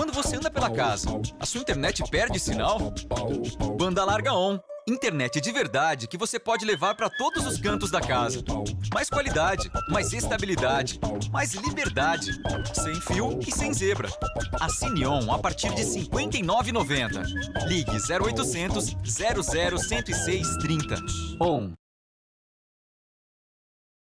Quando você anda pela casa, a sua internet perde sinal? Banda larga on. Internet de verdade que você pode levar para todos os cantos da casa. Mais qualidade, mais estabilidade, mais liberdade. Sem fio e sem zebra. Assine On a partir de R$ 59,90. Ligue 0800 00 106 On.